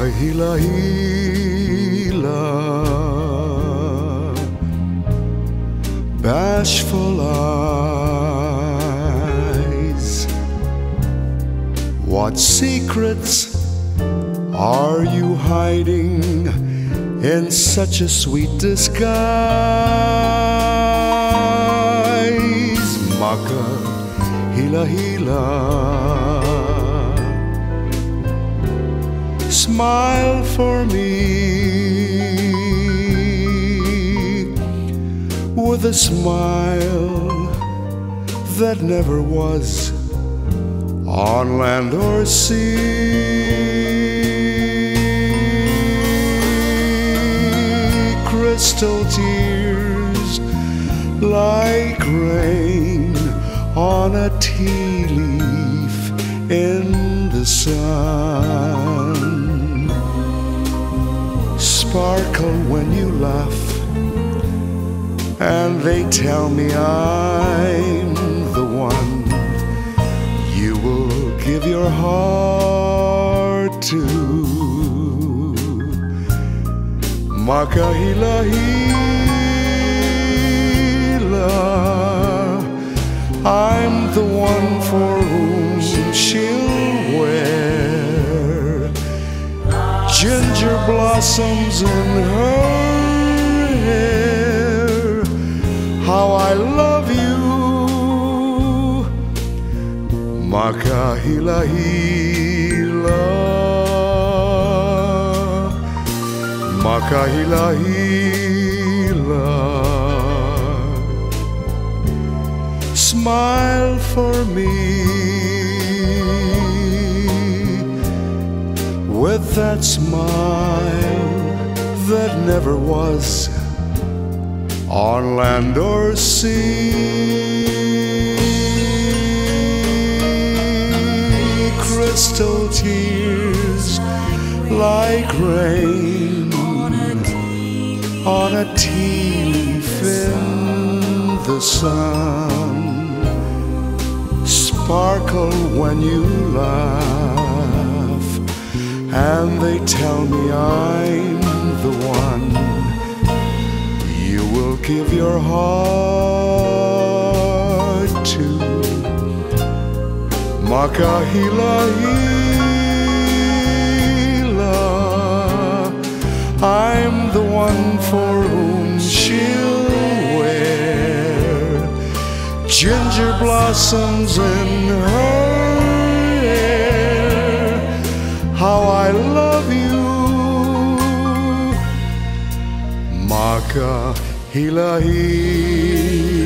Hila hila Bashful eyes. What secrets are you hiding in such a sweet disguise? Maka hila hila smile for me with a smile that never was on land or sea. Crystal tears like rain on a tea leaf in the sun sparkle when you laugh, and they tell me I'm the one you will give your heart to. Makahila hila, I'm the one Makahilahila, Makahila hila. Smile for me with that smile that never was on land or sea. Tears like rain on a tea leaf in the sun sparkle when you laugh and they tell me I'm the one you will give your heart to. Makahila ginger blossoms in her hair. How I love you, Maka Hilahi.